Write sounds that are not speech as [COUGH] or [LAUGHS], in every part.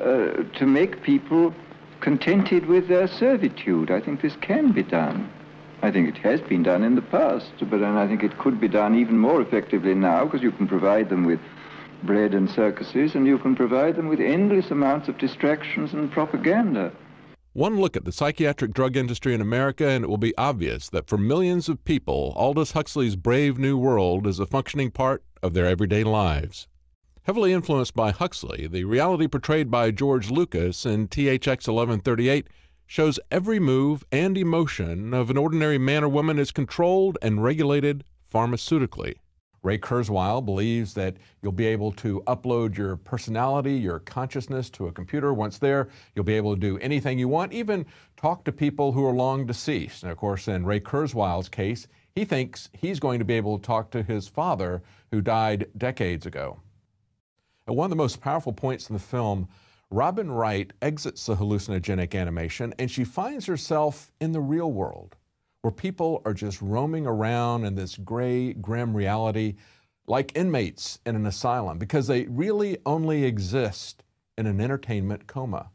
uh, to make people contented with their servitude. I think this can be done. I think it has been done in the past, but and I think it could be done even more effectively now because you can provide them with bread and circuses and you can provide them with endless amounts of distractions and propaganda. One look at the psychiatric drug industry in America, and it will be obvious that for millions of people, Aldous Huxley's Brave New World is a functioning part of their everyday lives. Heavily influenced by Huxley, the reality portrayed by George Lucas in THX 1138 shows every move and emotion of an ordinary man or woman is controlled and regulated pharmaceutically. Ray Kurzweil believes that you'll be able to upload your personality, your consciousness to a computer. Once there, you'll be able to do anything you want, even talk to people who are long deceased. And of course, in Ray Kurzweil's case, he thinks he's going to be able to talk to his father who died decades ago. And one of the most powerful points in the film, Robin Wright exits the hallucinogenic animation and she finds herself in the real world where people are just roaming around in this gray, grim reality like inmates in an asylum because they really only exist in an entertainment coma.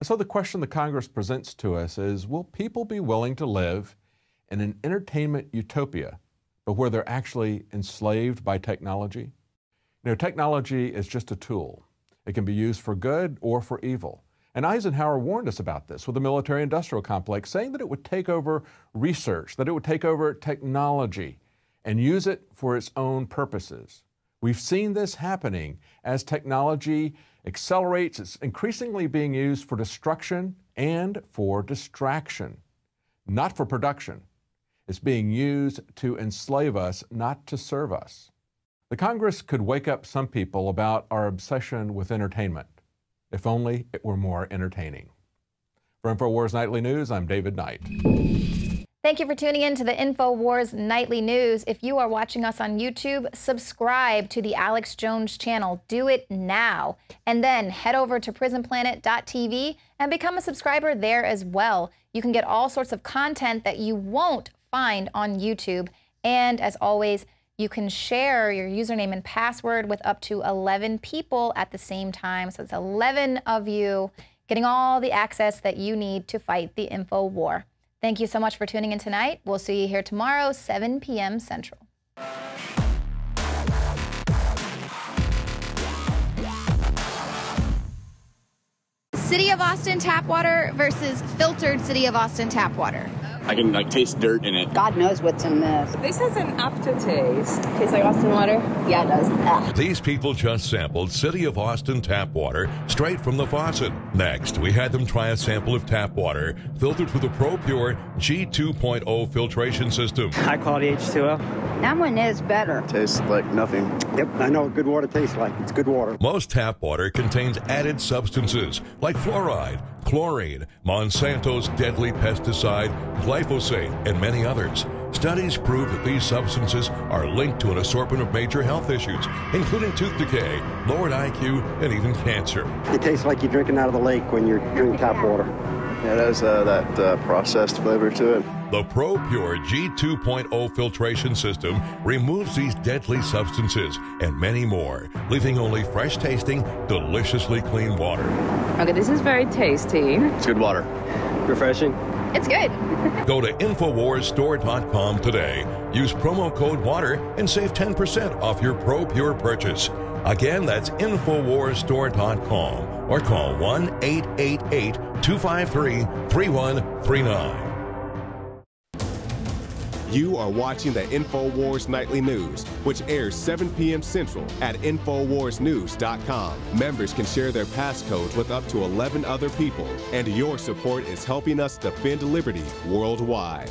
And So the question the Congress presents to us is will people be willing to live in an entertainment utopia, but where they're actually enslaved by technology? You know, technology is just a tool. It can be used for good or for evil. And Eisenhower warned us about this with the military industrial complex, saying that it would take over research, that it would take over technology and use it for its own purposes. We've seen this happening as technology accelerates. It's increasingly being used for destruction and for distraction, not for production. It's being used to enslave us, not to serve us. The Congress could wake up some people about our obsession with entertainment. If only it were more entertaining. For InfoWars Nightly News, I'm David Knight. Thank you for tuning in to the InfoWars Nightly News. If you are watching us on YouTube, subscribe to the Alex Jones channel. Do it now. And then head over to prisonplanet.tv and become a subscriber there as well. You can get all sorts of content that you won't find on YouTube. And as always, you can share your username and password with up to 11 people at the same time. So it's 11 of you getting all the access that you need to fight the info war. Thank you so much for tuning in tonight. We'll see you here tomorrow, 7 p.m. Central. City of Austin tap water versus filtered City of Austin tap water. I can like taste dirt in it. God knows what's in this. This has an aftertaste. Tastes like Austin water? Yeah, it does. Ugh. These people just sampled City of Austin tap water straight from the faucet. Next, we had them try a sample of tap water filtered through the Pro Pure G2.0 filtration system. High quality H2O. That one is better. Tastes like nothing. Yep, I know what good water tastes like. It's good water. Most tap water contains added substances like fluoride, chlorine, Monsanto's deadly pesticide, glyphosate, and many others. Studies prove that these substances are linked to an assortment of major health issues, including tooth decay, lowered IQ, and even cancer. It tastes like you're drinking out of the lake when you're drinking tap water. Yeah, it has uh, that uh, processed flavor to it. The Pro Pure G2.0 filtration system removes these deadly substances and many more, leaving only fresh tasting, deliciously clean water. Okay, this is very tasty. It's good water. Refreshing. It's good. [LAUGHS] Go to InfoWarsStore.com today. Use promo code WATER and save 10% off your Pro Pure purchase. Again, that's InfoWarsStore.com or call 1 888 253 3139. You are watching the InfoWars Nightly News, which airs 7 p.m. Central at InfoWarsNews.com. Members can share their passcodes with up to 11 other people, and your support is helping us defend liberty worldwide.